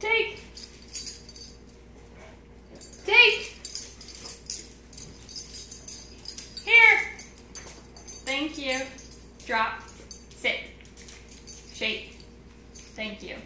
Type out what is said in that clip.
Take. Take. Here. Thank you. Drop. Sit. Shake. Thank you.